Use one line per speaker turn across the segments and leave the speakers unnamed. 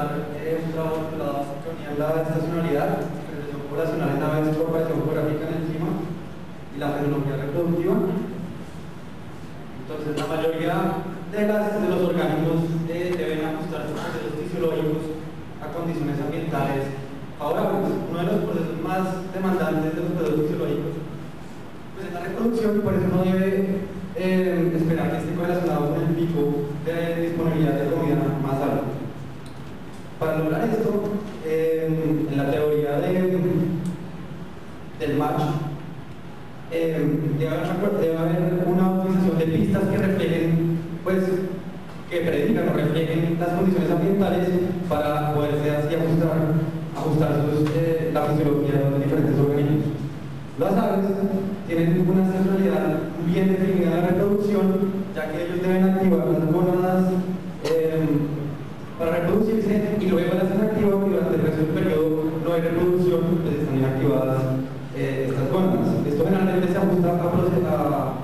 un trabajo Sincronía en la estacionalidad, realización poblacional en aves por variación geográfica en el clima y la tecnología reproductiva. Entonces, la mayoría de, las, de los organismos eh, deben ajustar sus procesos fisiológicos a condiciones ambientales favorables. Uno de los procesos más demandantes de los procesos fisiológicos pues, es la reproducción por eso no debe eh, esperar que esté correlacionado con el pico de disponibilidad de comida más alto. Para lograr esto, eh, en la teoría de, del match, eh, debe, haber, debe, haber, una utilización de pistas que reflejen, pues, que predican o reflejen las condiciones ambientales para poderse así ajustar, ajustar sus, eh, la fisiología de los diferentes organismos. Las aves tienen una sexualidad bien definida la reproducción, ya que ellos deben activar las gónadas eh, para reproducirse y luego las inactivas y durante el resto del periodo no hay reproducción, pues están inactivadas eh, estas gónadas. Esto generalmente se ajusta a,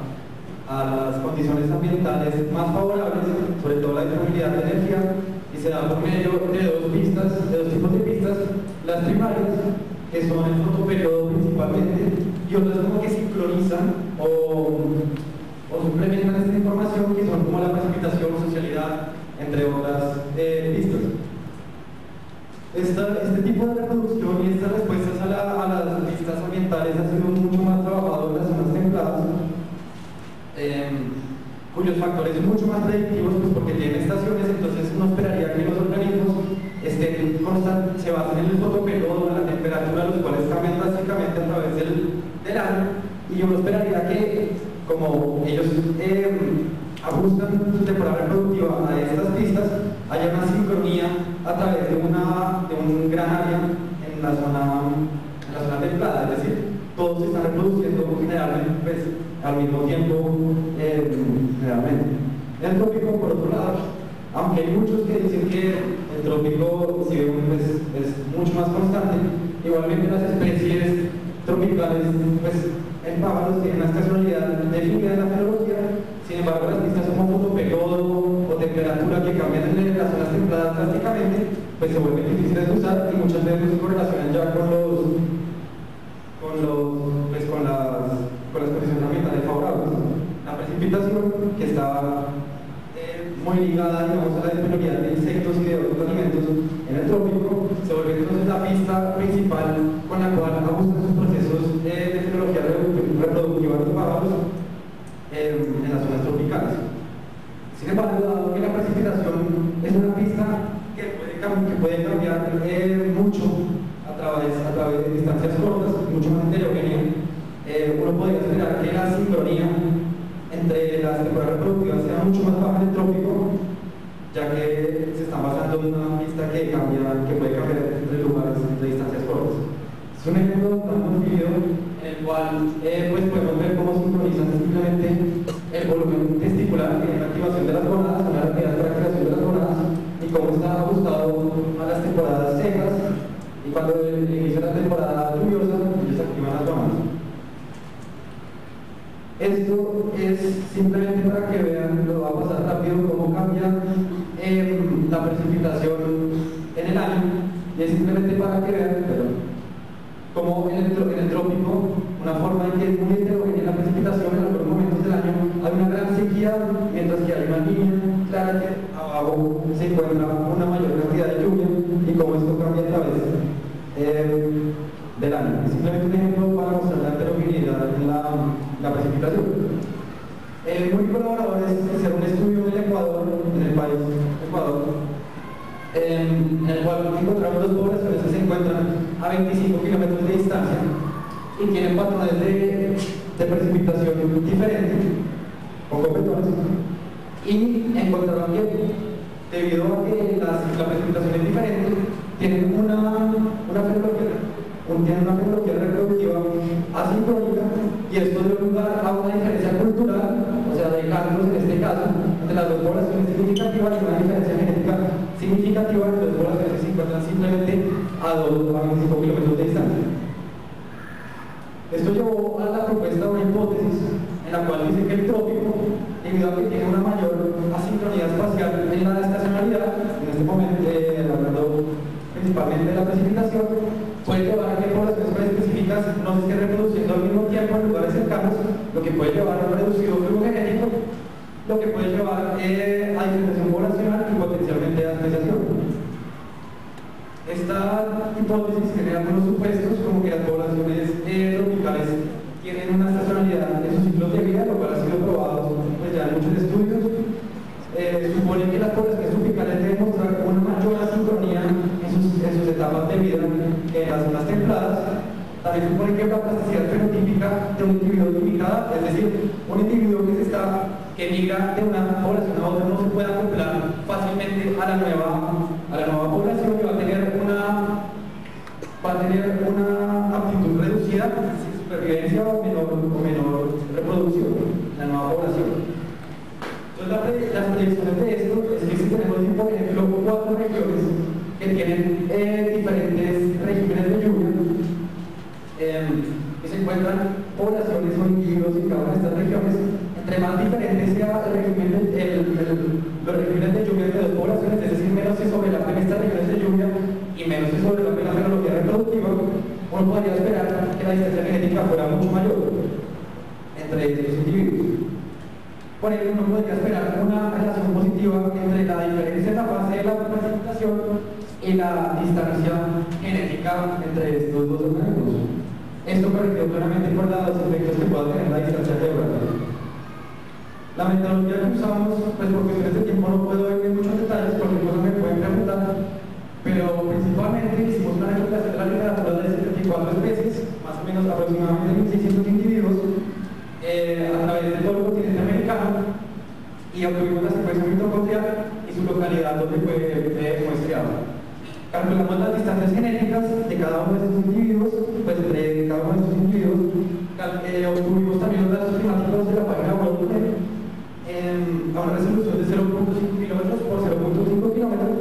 las condiciones ambientales más favorables, sobre todo la disponibilidad de energía, y se por medio de dos pistas, de dos tipos de pistas, las primarias, que son el fotoperiodo principalmente, y otras como que sincronizan o, o suplementan esta información, que son como la precipitación, socialidad, entre otras eh, pistas. Este tipo de reproducción y estas respuestas a, la, a, las pistas ambientales han sido mucho más trabajado en las zonas templadas, eh, cuyos factores son mucho más predictivos pues porque tienen estaciones, entonces uno esperaría se basen en el fotoperiodo, en la temperatura, los cuales cambian drásticamente a través del, del año, y uno esperaría que, como ellos eh, ajustan su temporada reproductiva a estas pistas, haya una sincronía a través de, una, de un gran área en la zona, en la zona templada, es decir, todos se están reproduciendo generalmente pues, al mismo tiempo, eh, generalmente. El trópico, por otro lado, aunque hay muchos que dicen que el trópico, si vemos, es mucho más constante, igualmente las especies tropicales, pues en pájaros tienen una estacionalidad definida en la fenología, sin embargo las pistas como fotoperiodo o temperatura que cambian en las zonas templadas drásticamente, pues se vuelven difíciles de usar y muchas veces se correlacionan ya con los con los pues con las con las condiciones ambientales favorables. La precipitación que está eh, muy ligada digamos, a la disponibilidad de insectos y de otros alimentos en el trópico, se vuelve entonces la pista principal con la cual ajustan sus procesos eh, de fisiología reproductiva de los pájaros eh, en las zonas tropicales. Sin embargo, dado que la precipitación es una pista que puede, que puede cambiar mucho a través, a través de distancias cortas, mucho más heterogénea, eh, uno podría esperar que la sincronía entre las temporadas reproductivas sea mucho más baja en el trópico, ya que se está basando en una pista que, cambia, que puede cambiar entre lugares de distancias cortas. Es un ejemplo un video en el cual eh, pues podemos ver cómo sincronizan simplemente el volumen testicular, es la activación de las gonadas, una rapidez de la creación de las gonadas, y cómo está ajustado a las temporadas secas, y cuando inicia la temporada lluviosa, ellos activan las gonadas. Esto es simplemente para que vean, lo va a pasar rápido, cómo cambia eh, la precipitación en el año, y es simplemente para que vean, pero como en el, en el, trópico, una forma en que es muy heterogénea la precipitación en algunos momentos del año, hay una gran sequía, mientras que hay una línea clara que abajo se encuentra una mayor cantidad de lluvia y cómo esto cambia a través eh, del año. Es simplemente un ejemplo para mostrar la heterogeneidad en la, la precipitación. Eh, muy colaborador es hacer un estudio en el Ecuador, en el país Ecuador, en el cual encontramos dos poblaciones que se encuentran a 25 kilómetros de distancia y tienen patrones de, de precipitación diferentes, poco petrones, y encontraron que debido a que las, la precipitación es diferente, tienen una, una tienen una fenomenología reproductiva asincrónica y esto dio lugar a una diferencia cultural, de en este caso, entre las dos poblaciones significativas y una diferencia genética significativa entre dos poblaciones que se encuentran simplemente a, dos, a 25 kilómetros de distancia. Esto llevó a la propuesta de una hipótesis en la cual dice que el trópico, debido a que tiene una mayor asincronía espacial en la estacionalidad, en este momento, eh, hablando principalmente de la precipitación, puede llevar a que poblaciones específicas no se estén reproduciendo al mismo tiempo en lugares cercanos, lo que puede llevar a un reducido flujo genético, lo que puede llevar eh, a diferenciación poblacional y potencialmente a especiación. Esta hipótesis tiene algunos supuestos, como que las poblaciones eh, tropicales tienen una estacionalidad en sus ciclos de vida, lo cual ha sido probado pues, ya en muchos estudios. Eh, supone que las poblaciones tropicales deben mostrar una mayor asincronía en sus, etapas de vida en las zonas templadas. También supone que la plasticidad fenotípica de un individuo limitada, es decir, un individuo que, se está, que migra de una población a otra no se puede acoplar fácilmente a la nueva, a la nueva población y va a tener una, va a tener una aptitud reducida supervivencia o menor, o menor reproducción, la nueva población. Entonces, las predicciones de esto es que si tenemos, por ejemplo, cuatro regiones que tienen eh, diferentes regímenes de lluvia, eh, que se encuentran poblaciones o individuos en cada una de estas regiones, entre más sea el de, el, el, los regímenes de lluvia entre dos poblaciones, es decir, menos se sobrelapen estas regiones de lluvia y menos se sobrelapen la fenología reproductiva, uno podría esperar que la distancia genética fuera mucho mayor entre estos individuos. Por ello, uno podría esperar una relación positiva entre la diferencia en la fase de la precipitación y la distancia genética entre estos dos organismos. Esto corrigió claramente por los efectos que pueda tener la distancia geográfica. La metodología que usamos, pues por cuestiones de tiempo no puedo ir en muchos detalles porque cosas me pueden preguntar, pero principalmente hicimos una recopilación de la literatura de 74 especies, más o menos aproximadamente 1.600 individuos, eh, a través de todo el continente americano y obtuvimos la secuencia mitocondrial y su localidad donde fue eh, muestreado. Calculamos las distancias genéticas de cada uno de estos individuos, pues de cada uno de estos individuos, eh, obtuvimos también los datos climáticos de la página web a una resolución de 0.5 kilómetros por 0.5 kilómetros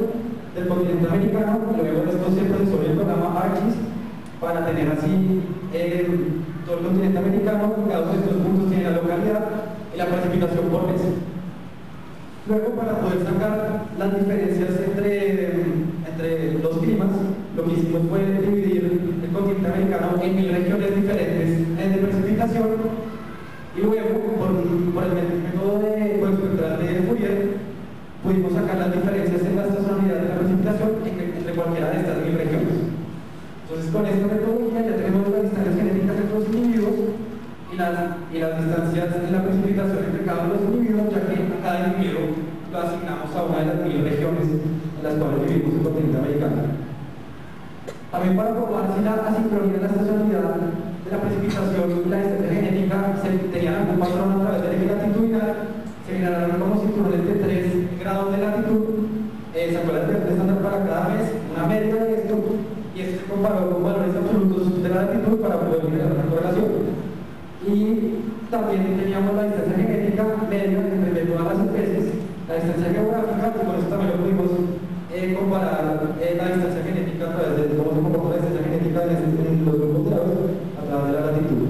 del continente americano, luego esto se procesó el programa ARCHIS para tener así eh, todo el continente americano, cada uno de estos puntos tiene la localidad y la precipitación por mes. Luego, para poder sacar las diferencias entre, entre los climas, lo que hicimos fue dividir el continente americano en mil regiones diferentes de precipitación y luego, por, por el método de coespectral de Fourier, pudimos sacar las diferencias en la estacionalidad de la precipitación entre cualquiera de estas mil regiones. Entonces, con esta metodología ya tenemos las distancias genéticas entre los individuos y las, distancias en la precipitación entre cada uno de los individuos, ya que a cada individuo lo asignamos a una de las mil regiones en las cuales vivimos en el continente americano. También para probar si la asincronía de la estacionalidad de la precipitación y la distancia genética se tenían algún patrón a través del eje latitudinal, se generaron como cinturones de 3 grados de latitud, eh, se acuerdan de estándar para cada mes, una media de esto, y esto se comparó con valores absolutos de la latitud para poder generar una también teníamos la distancia genética media entre todas las especies, la distancia geográfica, y con eso también lo pudimos eh, comparar eh, la distancia genética a través de cómo se comporta la distancia genética en, los grupos de a través de la latitud.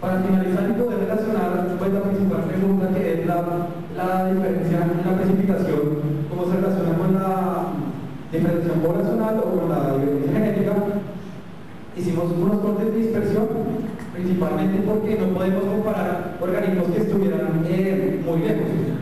Para finalizar y poder relacionar pues, la principal pregunta que es la, la diferencia en la precipitación, cómo se relaciona con la diferenciación poblacional o con la diferencia genética, hicimos unos cortes de dispersión, principalmente porque no podemos comparar organismos que estuvieran eh, muy lejos